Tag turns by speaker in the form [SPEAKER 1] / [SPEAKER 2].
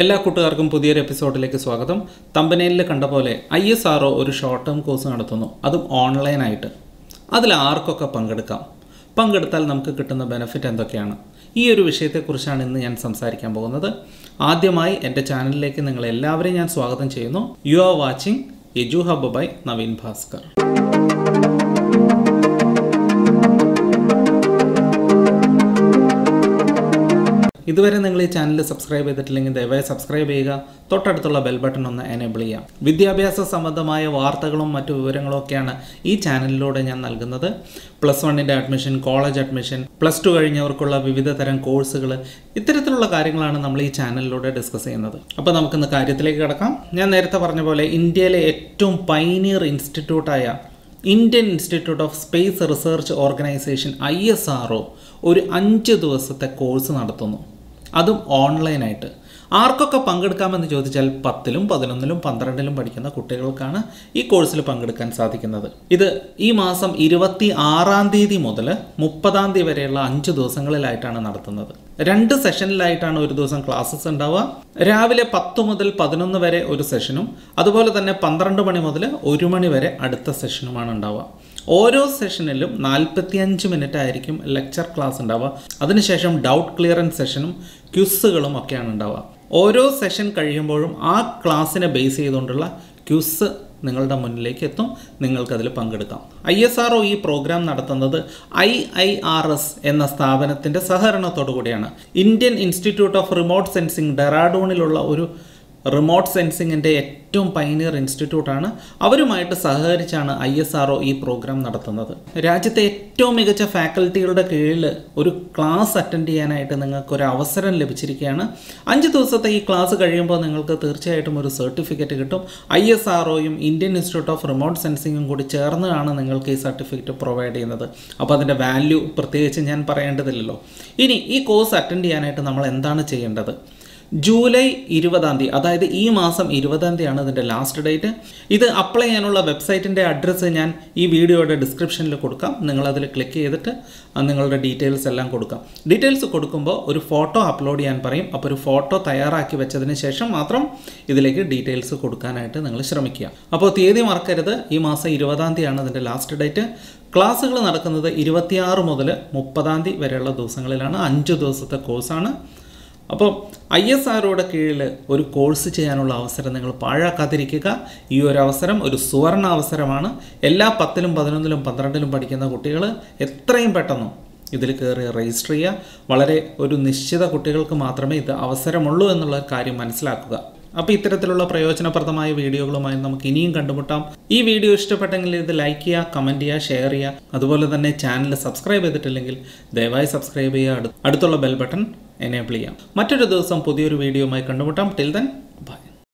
[SPEAKER 1] എല്ലാ കൂട്ടുകാർക്കും പുതിയൊരു എപ്പിസോഡിലേക്ക് സ്വാഗതം. തമ്പനയിൽ കണ്ട പോലെ ഐ എസ് ആർ ഒരു ഷോർട്ട് ടേം കോഴ്സ് നടത്തുന്നു. അതും ഓൺലൈനായിട്ട് അതിൽ ആർക്കൊക്കെ പങ്കെടുക്കാം? പങ്കെടുത്താൽ നമുക്ക് കിട്ടുന്ന ബെനിഫിറ്റ് എന്തൊക്കെയാണ്? ഈ ഒരു വിഷയത്തെക്കുറിച്ചാണ് ഇന്ന് ഞാൻ സംസാരിക്കാൻ പോകുന്നത്. ആദ്യമായി എന്റെ ചാനലിലേക്ക് നിങ്ങളെല്ലാവരെയും ഞാൻ സ്വാഗതം ചെയ്യുന്നു. You are watching Edu Hub by Naveen Bhaskar ഇതുവരെ നിങ്ങൾ ഈ ചാനൽ സബ്സ്ക്രൈബ് ചെയ്തിട്ടില്ലെങ്കിൽ ദയവായി സബ്സ്ക്രൈബ് ചെയ്യുക. തൊട്ടടുത്തുള്ള ബെൽ ബട്ടൺ ഒന്ന് എനേബിൾ ചെയ്യാം വിദ്യാഭ്യാസ സംബന്ധമായ വാർത്തകളും മറ്റു വിവരങ്ങളും ഒക്കെയാണ് ഈ ചാനലിലൂടെ ഞാൻ നൽകുന്നത്. പ്ലസ് വണ്ണിന്റെ admission college admission plus two കഴിഞ്ഞവർക്കുള്ള വിവിധ തരം കോഴ്സുകൾ ഇത്തരത്തിലുള്ള കാര്യങ്ങളാണ് നമ്മൾ ഈ ചാനലിലൂടെ ഡിസ്കസ് ചെയ്യുന്നത്. അപ്പോൾ നമുക്കിന്ന് കാര്യത്തിലേക്ക് കിടക്കാം. ഞാൻ നേരത്തെ പറഞ്ഞ പോലെ ഇന്ത്യയിലെ ഏറ്റവും pioneer ഇൻസ്റ്റിറ്റ്യൂട്ടായ Indian institute of space research organisation I S R ഒരു അഞ്ച് ദിവസത്തെ കോഴ്സ് നടത്തുന്നു. അതും ഓൺലൈനായിട്ട്. ആർക്കൊക്കെ പങ്കെടുക്കാമെന്ന് ചോദിച്ചാൽ പത്തിലും പതിനൊന്നിലും പന്ത്രണ്ടിലും പഠിക്കുന്ന കുട്ടികൾക്കാണ് ഈ കോഴ്സിൽ പങ്കെടുക്കാൻ സാധിക്കുന്നത്. ഇത് ഈ മാസം ഇരുപത്തി ആറാം തീയതി മുതൽ മുപ്പതാം തീയതി വരെയുള്ള അഞ്ച് ദിവസങ്ങളിലായിട്ടാണ് നടത്തുന്നത്. രണ്ട് സെഷനിലായിട്ടാണ് ഒരു ദിവസം ക്ലാസ്സസ് ഉണ്ടാവുക. രാവിലെ പത്ത് മുതൽ പതിനൊന്ന് വരെ ഒരു സെഷനും അതുപോലെ തന്നെ പന്ത്രണ്ട് മണി മുതൽ ഒരു മണി വരെ അടുത്ത സെഷനുമാണ് ഉണ്ടാവുക. ഓരോ സെഷനിലും നാൽപ്പത്തിയഞ്ച് മിനിറ്റ് ആയിരിക്കും ലെക്ചർ ക്ലാസ് ഉണ്ടാവുക. അതിനുശേഷം ഡൗട്ട് ക്ലിയറൻസ് സെഷനും ക്യുസുകളും ഒക്കെയാണ് ഉണ്ടാവുക. ഓരോ സെഷൻ കഴിയുമ്പോഴും ആ ക്ലാസ്സിനെ ബേസ് ചെയ്തുകൊണ്ടുള്ള ക്യുസ് നിങ്ങളുടെ മുന്നിലേക്ക് എത്തും. നിങ്ങൾക്കതിൽ പങ്കെടുക്കാം. ഐ എസ് ആർ ഈ പ്രോഗ്രാം നടത്തുന്നത് ഐ ഐ ആർ എസ് എന്ന സ്ഥാപനത്തിന്റെ സഹകരണത്തോടു കൂടിയാണ്. Indian institute of remote sensing ഡെറാഡൂണിലുള്ള ഒരു റിമോട്ട് സെൻസിങ്ങിന്റെ ഏറ്റവും പൈനിയർ ഇൻസ്റ്റിറ്റ്യൂട്ടാണ്. അവരുമായിട്ട് സഹകരിച്ചാണ് ഐ എസ് ആർ ഈ പ്രോഗ്രാം നടത്തുന്നത്. രാജ്യത്തെ ഏറ്റവും മികച്ച ഫാക്കൽറ്റികളുടെ കീഴിൽ ഒരു ക്ലാസ് അറ്റൻഡ് ചെയ്യാനായിട്ട് നിങ്ങൾക്ക് ഒരു അവസരം ലഭിച്ചിരിക്കുകയാണ്. അഞ്ച് ദിവസത്തെ ഈ ക്ലാസ് കഴിയുമ്പോൾ നിങ്ങൾക്ക് തീർച്ചയായിട്ടും ഒരു സർട്ടിഫിക്കറ്റ് കിട്ടും. I S R Indian institute of remote സെൻസിങ്ങും കൂടി ചേർന്നാണ് നിങ്ങൾക്ക് ഈ സർട്ടിഫിക്കറ്റ് പ്രൊവൈഡ് ചെയ്യുന്നത്. അപ്പോൾ അതിന്റെ വാല്യൂ പ്രത്യേകിച്ച് ഞാൻ പറയേണ്ടതില്ലല്ലോ. ഇനി ഈ കോഴ്സ് അറ്റൻഡ് ചെയ്യാനായിട്ട് നമ്മൾ എന്താണ് ചെയ്യേണ്ടത്? ജൂലൈ ഇരുപതാം തീയതി അതായത് ഈ മാസം ഇരുപതാം തീയതിയാണ് ഇതിന്റെ ലാസ്റ്റ് ഡേറ്റ് ഇത് അപ്ലൈ ചെയ്യാനുള്ള വെബ്സൈറ്റിന്റെ അഡ്രസ്സ് ഞാൻ ഈ വീഡിയോയുടെ ഡിസ്ക്രിപ്ഷനിൽ കൊടുക്കാം. നിങ്ങളതിൽ ക്ലിക്ക് ചെയ്തിട്ട് നിങ്ങളുടെ ഡീറ്റെയിൽസ് എല്ലാം കൊടുക്കാം. ഡീറ്റെയിൽസ് കൊടുക്കുമ്പോൾ ഒരു ഫോട്ടോ അപ്ലോഡ് ചെയ്യാൻ പറയും. അപ്പോൾ ഒരു ഫോട്ടോ തയ്യാറാക്കി വെച്ചതിന് ശേഷം മാത്രം ഇതിലേക്ക് ഡീറ്റെയിൽസ് കൊടുക്കാനായിട്ട് നിങ്ങൾ ശ്രമിക്കുക. അപ്പോൾ തീയതി മറക്കരുത്. ഈ മാസം ഇരുപതാം തീയതിയാണ് ഇതിന്റെ ലാസ്റ്റ് ഡേറ്റ് ക്ലാസ്സുകൾ നടക്കുന്നത് ഇരുപത്തിയാറ് മുതൽ മുപ്പതാം തീയതി വരെയുള്ള ദിവസങ്ങളിലാണ്. അഞ്ച് ദിവസത്തെ കോഴ്സാണ് അപ്പോൾ ഐ എസ് ആറോടെ കീഴിൽ ഒരു കോഴ്സ് ചെയ്യാനുള്ള അവസരം നിങ്ങൾ പാഴാക്കാതിരിക്കുക. ഈ ഒരു അവസരം ഒരു സുവർണ അവസരമാണ്. എല്ലാ പത്തിലും പതിനൊന്നിലും പന്ത്രണ്ടിലും പഠിക്കുന്ന കുട്ടികൾ എത്രയും പെട്ടെന്ന് ഇതിൽ കയറി രജിസ്റ്റർ ചെയ്യുക. വളരെ ഒരു നിശ്ചിത കുട്ടികൾക്ക് മാത്രമേ ഇത് അവസരമുള്ളൂ എന്നുള്ള കാര്യം മനസ്സിലാക്കുക. അപ്പോൾ ഇത്തരത്തിലുള്ള പ്രയോജനപ്രദമായ വീഡിയോകളുമായി നമുക്ക് ഇനിയും കണ്ടുമുട്ടാം. ഈ വീഡിയോ ഇഷ്ടപ്പെട്ടെങ്കിൽ ഇത് ലൈക്ക് ചെയ്യുക കമന്റ് ചെയ്യുക ഷെയർ ചെയ്യുക. അതുപോലെ തന്നെ ചാനൽ സബ്സ്ക്രൈബ് ചെയ്തിട്ടില്ലെങ്കിൽ ദയവായി സബ്സ്ക്രൈബ് ചെയ്യുക. അടുത്തുള്ള ബെൽ ബട്ടൺ എനേബിൾ ചെയ്യാം. മറ്റൊരു ദിവസം പുതിയൊരു വീഡിയോയുമായി കണ്ടുമുട്ടാം. Till then bye